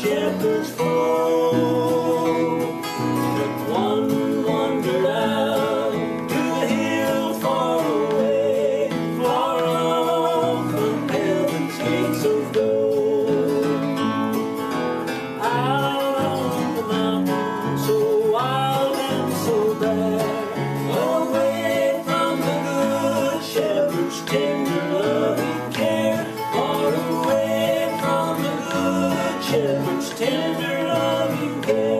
shepherds fold. But one wandered out to the hill far away, far off from heaven's gates of gold. Out on the mountain, so wild and so bare, away from the good shepherd's tale. tender loving care.